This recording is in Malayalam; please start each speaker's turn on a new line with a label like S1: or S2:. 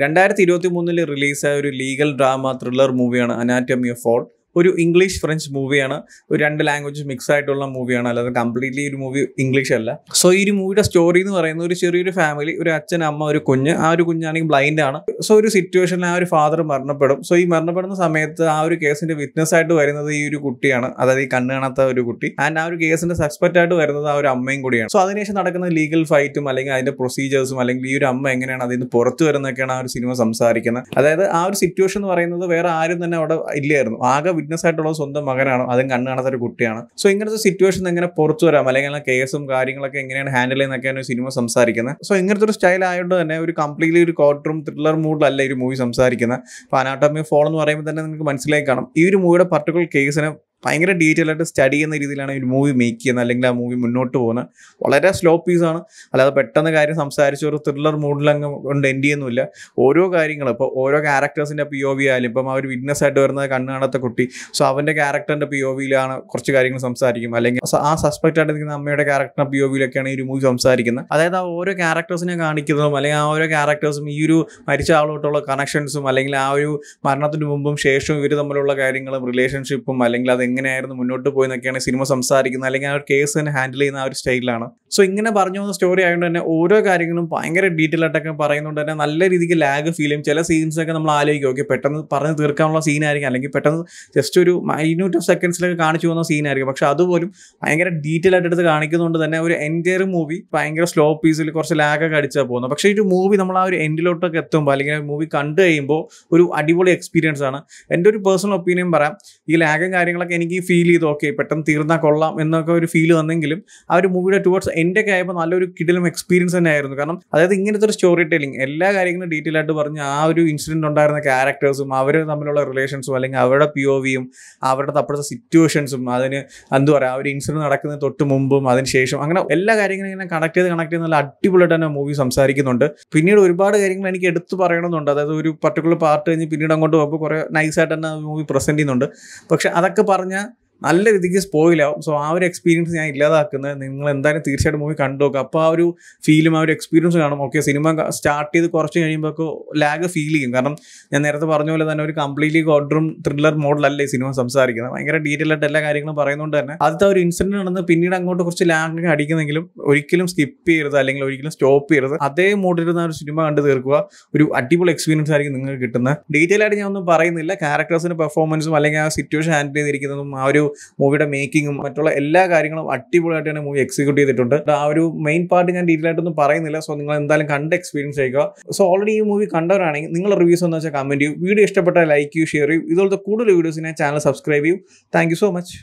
S1: രണ്ടായിരത്തി ഇരുപത്തി മൂന്നിൽ റിലീസായ ഒരു ലീഗൽ ഡ്രാമ ത്രില്ലർ മൂവിയാണ് അനാറ്റമി ഓഫ് ഫോൾ ഒരു ഇംഗ്ലീഷ് ഫ്രഞ്ച് മൂവിയാണ് ഒരു രണ്ട് ലാംഗ്വേജ് മിക്സ് ആയിട്ടുള്ള മൂവിയാണ് അല്ലാതെ കംപ്ലീറ്റ്ലി ഒരു മൂവി ഇംഗ്ലീഷ് അല്ല. സോ ഈ ഒരു മൂവിയുടെ സ്റ്റോറി എന്ന് പറയുന്നത് ഒരു ചെറിയൊരു ഫാമിലി ഒരു അച്ഛൻ അമ്മ ഒരു കുഞ്ഞ് ആ ഒരു കുഞ്ഞാണെങ്കിൽ ബ്ലൈൻഡ് ആണ്. സോ ഒരു സിറ്റുവേഷനിൽ ആ ഒരു ഫാദർ മരണപ്പെടും. സോ ഈ മരണപ്പെടുന്ന സമയത്ത് ആ ഒരു കേസിന്റെ വിറ്റ്നസ് ആയിട്ട് വരുന്നത് ഈ ഒരു കുട്ടിയാണ്. അതായത് ഈ കണ്ണ് കാണാത്ത ഒരു കുട്ടി. ആൻഡ് ആ ഒരു കേസിന്റെ സസ്പെക്റ്റ് ആയിട്ട് വരുന്നത് ആ ഒരു അമ്മയും കൂടിയാണ്. സോ അതിനുശേഷം നടക്കുന്ന ലീഗൽ ഫൈറ്റും അല്ലെങ്കിൽ അതിന്റെ പ്രൊസീജിയേഴ്സും അല്ലെങ്കിൽ ഈ ഒരു അമ്മ എങ്ങനെയാണ് അതിൽ നിന്ന് പുറത്തു വരുന്നൊക്കെയാണ് ആ ഒരു സിനിമ സംസാരിക്കുന്നത്. അതായത് ആ ഒരു സിറ്റുവേഷൻ എന്ന് പറയുന്നത് വേറെ ആരും തന്നെ അവിടെ ഇല്ലായിരുന്നു. ആകെ വിറ്റ്നസ് ആയിട്ടുള്ള സ്വന്തം മകനാണ്. അതും കണ്ണ് കാണാത്ത ഒരു കുട്ടിയാണ്. സോ ഇങ്ങനത്തെ സിറ്റുവേഷൻ എങ്ങനെ പുറത്തു വരാം. അല്ലെങ്കിൽ കേസും കാര്യങ്ങളൊക്കെ എങ്ങനെയാണ് ഹാൻഡിൽ ചെയ്യുന്നതൊക്കെയാണ് സിനിമ സംസാരിക്കുന്നത്. സോ ഇങ്ങനത്തെ ഒരു സ്റ്റൈൽ ആയതുകൊണ്ട് തന്നെ ഒരു കംപ്ലീറ്റ്ലി ഒരു റൂം ത്രില്ലർ മൂഡിലല്ല ഈ ഒരു മൂവി സംസാരിക്കുന്നത്. അപ്പോൾ അനാട്ടമി ഫോൾ എന്ന് പറയുമ്പോൾ തന്നെ നിങ്ങൾക്ക് മനസ്സിലായി കാണും. ഈ ഒരു മൂവിയുടെ പർട്ടിക്കുലർ കേസിനെ ഭയങ്കര ഡീറ്റെയിൽ ആയിട്ട് സ്റ്റഡി ചെയ്യുന്ന രീതിയിലാണ് ഈ മൂവി മേക്ക് ചെയ്യുന്നത് അല്ലെങ്കിൽ ആ മൂവി മുന്നോട്ട് പോകുന്നത്. വളരെ സ്ലോ പീസാണ് അല്ലാതെ പെട്ടെന്ന് കാര്യം സംസാരിച്ച് ഒരു ത്രില്ലർ മൂഡിലങ്ങ് കൊണ്ട് എൻഡ് ചെയ്യുന്നില്ല ഓരോ കാര്യങ്ങളും ഇപ്പോൾ ഓരോ ക്യാരക്ടേഴ്സിന്റെ പി ഒ വി ആയാലും ഇപ്പം ആ ഒരു വിറ്റ്നസ് ആയിട്ട് വരുന്നത് കണ്ണ് കാണാത്ത കുട്ടി സോ അവന്റെ ക്യാരക്ടറിന്റെ പി ഒ വിയിലാണ് കുറച്ച് കാര്യങ്ങൾ സംസാരിക്കും. അല്ലെങ്കിൽ ആ സസ്പെക്റ്റ് ആയിട്ട് നിൽക്കുന്ന അമ്മയുടെ ക്യാരക്ടറിന്റെ പി ഒ വിയിലൊക്കെയാണ് ഈ ഒരു മൂവി സംസാരിക്കുന്നത്. അതായത് ആ ഓരോ ക്യാരക്ടേഴ്സിനെ കാണിക്കുന്നതും അല്ലെങ്കിൽ ആ ഓരോ ക്യാരക്ടേഴ്സും ഈ ഒരു മരിച്ച ആളോട്ടുള്ള കണക്ഷൻസും അല്ലെങ്കിൽ ആ ഒരു മരണത്തിന് മുമ്പും ശേഷവും ഇവർ തമ്മിലുള്ള കാര്യങ്ങളും റിലേഷൻഷിപ്പും അല്ലെങ്കിൽ അത് എങ്ങനെയായിരുന്നു മുന്നോട്ട് പോയി എന്നൊക്കെയാണ് സിനിമ സംസാരിക്കുന്നത് അല്ലെങ്കിൽ ആ ഒരു കേസ് തന്നെ ഹാൻഡിൽ ചെയ്യുന്ന ആ ഒരു സ്റ്റൈലാണ് സോ ഇങ്ങനെ പറഞ്ഞു പോകുന്ന സ്റ്റോറി ആയതുകൊണ്ട് തന്നെ ഓരോ കാര്യങ്ങളും ഭയങ്കര ഡീറ്റെയിൽ ആയിട്ടൊക്കെ പറയുന്നതുകൊണ്ട് തന്നെ നല്ല രീതിക്ക് ലാഗ് ഫീൽ ചെയ്യും. ചില സീൻസൊക്കെ നമ്മൾ ആലോചിക്കും ഓക്കെ പെട്ടെന്ന് പറഞ്ഞ് തീർക്കാനുള്ള സീനായിരിക്കും അല്ലെങ്കിൽ പെട്ടെന്ന് ജസ്റ്റ് ഒരു മൈന്യൂട്ട് ഓഫ് സെക്കൻഡ്സിലൊക്കെ കാണിച്ചു പോകുന്ന സീനായിരിക്കും പക്ഷെ അതുപോലും ഭയങ്കര ഡീറ്റെയിൽ ആയിട്ട് എടുത്ത് കാണിക്കുന്നതുകൊണ്ട് തന്നെ ഒരു എന്റയർ മൂവി ഭയങ്കര സ്ലോ പീസിൽ കുറച്ച് ലാഗൊക്കെ അടിച്ചാൽ പോകുന്നത്. പക്ഷേ ഒരു മൂവി നമ്മൾ ആ ഒരു എൻഡിലോട്ടൊക്കെ എത്തുമ്പോൾ അല്ലെങ്കിൽ മൂവി കണ്ടു കഴിയുമ്പോൾ ഒരു അടിപൊളി എക്സ്പീരിയൻസ് ആണ്. എന്റെ ഒരു പേഴ്സണൽ ഒപ്പീനിയൻ പറയാം ഈ ലാഗും കാര്യങ്ങളൊക്കെ എനിക്ക് ഫീൽ ചെയ്തു. ഓക്കെ പെട്ടെന്ന് തീർന്നാൽ കൊള്ളാം എന്നൊക്കെ ഒരു ഫീൽ വന്നെങ്കിലും ആ ഒരു മൂവിയുടെ ടുവേർഡ്സ് എന്റെ ഒക്കെ ആയപ്പോൾ നല്ലൊരു കിടിലും എക്സ്പീരിയൻസ് തന്നെ ആയിരുന്നു. കാരണം അതായത് ഇങ്ങനത്തെ ഒരു സ്റ്റോറി ടെല്ലിംഗ് എല്ലാ കാര്യങ്ങളും ഡീറ്റെയിൽ ആയിട്ട് പറഞ്ഞ് ആ ഒരു ഇൻസിഡന്റ് ഉണ്ടായിരുന്ന ക്യാരക്ടേഴ്സും അവർ തമ്മിലുള്ള റിലേഷൻസും അല്ലെങ്കിൽ അവരുടെ പി ഒ വിയും അവരുടെ അപ്പോഴത്തെ സിറ്റുവേഷൻസും അതിന് എന്താ പറയുക ആ ഒരു ഇൻസിഡന്റ് നടക്കുന്ന തൊട്ട് മുമ്പും അതിന് ശേഷം അങ്ങനെ എല്ലാ കാര്യങ്ങളും ഇങ്ങനെ കണക്ട് ചെയ്ത് കണക്ട് ചെയ്ത് നല്ല അടിപൊളിയായിട്ട് തന്നെ മൂവി സംസാരിക്കുന്നുണ്ട്. പിന്നീട് ഒരുപാട് കാര്യങ്ങൾ എനിക്ക് എടുത്തു പറയണമെന്നുണ്ട് അതായത് ഒരു പർട്ടിക്കുലർ പാർട്ട് കഴിഞ്ഞ് പിന്നീട് അങ്ങോട്ട് പോകുമ്പോൾ കുറേ നൈസായിട്ട് തന്നെ മൂവി പ്രസന്റ് ചെയ്യുന്നുണ്ട്. പക്ഷെ അതൊക്കെ പറഞ്ഞാൽ നല്ല രീതിക്ക് സ്പോയിലാവും സോ ആ ഒരു എക്സ്പീരിയൻസ് ഞാൻ ഇല്ലാതാക്കുന്നത് നിങ്ങൾ എന്തായാലും തീർച്ചയായിട്ടും മൂവി കണ്ടു നോക്കുക അപ്പോൾ ആ ഒരു ഫീലും ആ ഒരു എക്സ്പീരിയൻസ് കാണും. ഓക്കെ സിനിമ സ്റ്റാർട്ട് ചെയ്ത് കുറച്ച് കഴിയുമ്പോൾ ലാഗ് ഫീൽ ചെയ്യും. കാരണം ഞാൻ നേരത്തെ പറഞ്ഞ പോലെ തന്നെ ഒരു കംപ്ലീറ്റ്ലി കോഡ്രും ത്രില്ലർ മോഡലല്ല ഈ സിനിമ സംസാരിക്കുന്നത്. ഭയങ്കര ഡീറ്റെയിൽ ആയിട്ട് എല്ലാ കാര്യങ്ങളും പറയുന്നതുകൊണ്ട് തന്നെ ആദ്യത്തെ ഒരു ഇൻസിഡന്റ് നടന്ന് പിന്നീട് അങ്ങോട്ട് കുറച്ച് ലാഗ് അടിക്കുന്നെങ്കിലും ഒരിക്കലും സ്കിപ്പ് ചെയ്യരുത്. അല്ലെങ്കിൽ ഒരിക്കലും സ്റ്റോപ്പ് ചെയ്യരുത്. അതേ മോഡിലിരുന്ന ഒരു സിനിമ കണ്ട് തീർക്കുക. ഒരു അടിപൊളി എക്സ്പീരിയൻസ് ആയിരിക്കും നിങ്ങൾക്ക് കിട്ടുന്നത്. ഡീറ്റെയിൽ ആയിട്ട് ഞാൻ ഒന്നും പറയുന്നില്ല. ക്യാരക്ടേഴ്സിന്റെ പെർഫോമൻസും അല്ലെങ്കിൽ ആ സിറ്റുവേഷൻ ഹാൻഡിൽ ചെയ്തിരിക്കുന്നതും ആ ഒരു മൂവിയുടെ മേക്കിങ്ങും മറ്റുള്ള എല്ലാ കാര്യങ്ങളും അടിപൊളിയായിട്ടാണ് മൂവി എക്സിക്യൂട്ട് ചെയ്തിട്ടുണ്ട്. ആ ഒരു മെയിൻ പാർട്ട് ഞാൻ ഡീറ്റെയിൽ ആയിട്ടൊന്നും പറയുന്നില്ല. സോ നിങ്ങൾ എന്തായാലും കണ്ട് എക്സ്പീരിയൻസ് ചെയ്യുക. സോ ഓൾറെഡി ഈ മൂവി കണ്ടവരാണെങ്കിൽ നിങ്ങൾ റിവ്യൂസ് എന്ന് വെച്ചാൽ കമന്റ് ചെയ്യും. വീഡിയോ ഇഷ്ടപ്പെട്ടാൽ ലൈക്ക് ചെയ്യൂ ഷെയർ ചെയ്യും. ഇതുപോലത്തെ കൂടുതൽ വീഡിയോസിനെ ചാനൽ സബ്സ്ക്രൈബ് ചെയ്യും. Thank so much